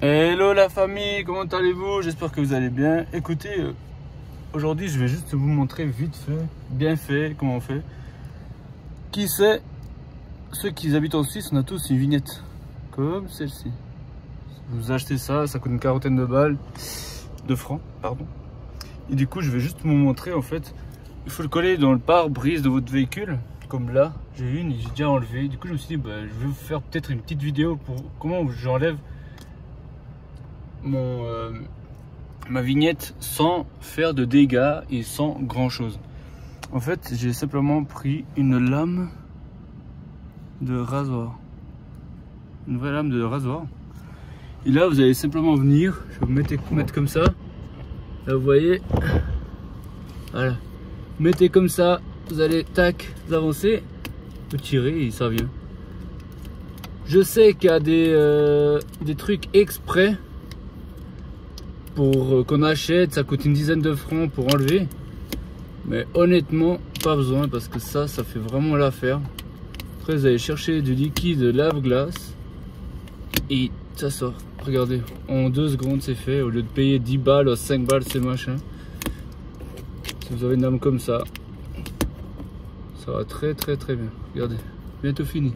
Hello la famille, comment allez-vous? J'espère que vous allez bien. Écoutez, euh, aujourd'hui je vais juste vous montrer vite fait, bien fait, comment on fait. Qui sait, ceux qui habitent en Suisse, on a tous une vignette comme celle-ci. Vous achetez ça, ça coûte une quarantaine de balles, de francs, pardon. Et du coup, je vais juste vous montrer en fait. Il faut le coller dans le pare-brise de votre véhicule, comme là. J'ai une, j'ai déjà enlevé. Du coup, je me suis dit, bah, je vais faire peut-être une petite vidéo pour comment j'enlève mon, euh, ma vignette sans faire de dégâts et sans grand chose. En fait, j'ai simplement pris une lame de rasoir. Une vraie lame de rasoir. Et là, vous allez simplement venir, je vais vous mettre, comme ça. Là, vous voyez, voilà. Mettez comme ça, vous allez, tac, vous avancez, vous tirez et ça vient. Je sais qu'il y a des, euh, des trucs exprès euh, qu'on achète, ça coûte une dizaine de francs pour enlever. Mais honnêtement, pas besoin parce que ça, ça fait vraiment l'affaire. Après, vous allez chercher du liquide lave-glace et ça sort. Regardez, en deux secondes, c'est fait. Au lieu de payer 10 balles, 5 balles, c'est machin. Si vous avez une lame comme ça, ça va très très très bien. Regardez, bientôt fini.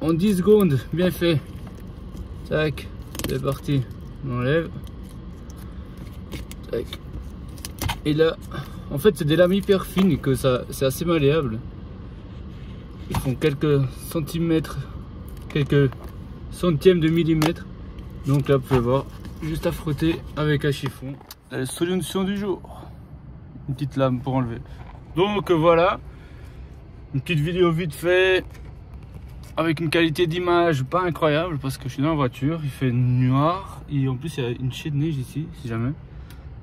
En 10 secondes, bien fait. Tac, c'est parti. On enlève. Tac. Et là, en fait, c'est des lames hyper fines que ça, c'est assez malléable. Ils font quelques centimètres, quelques centièmes de millimètre. Donc là, vous pouvez voir, juste à frotter avec un chiffon. La solution du jour. Une petite lame pour enlever. Donc voilà, une petite vidéo vite fait avec une qualité d'image pas incroyable parce que je suis dans la voiture, il fait noir et en plus il y a une chaîne de neige ici si jamais.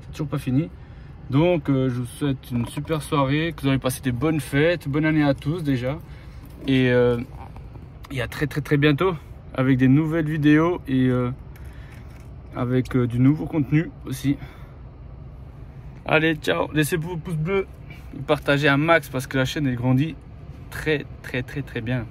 C'est toujours pas fini. Donc euh, je vous souhaite une super soirée, que vous allez passer des bonnes fêtes, bonne année à tous déjà. Et euh, à très très très bientôt avec des nouvelles vidéos et euh, avec du nouveau contenu aussi. Allez, ciao, laissez-vous pouce bleu, partagez un max parce que la chaîne elle grandit très très très très bien.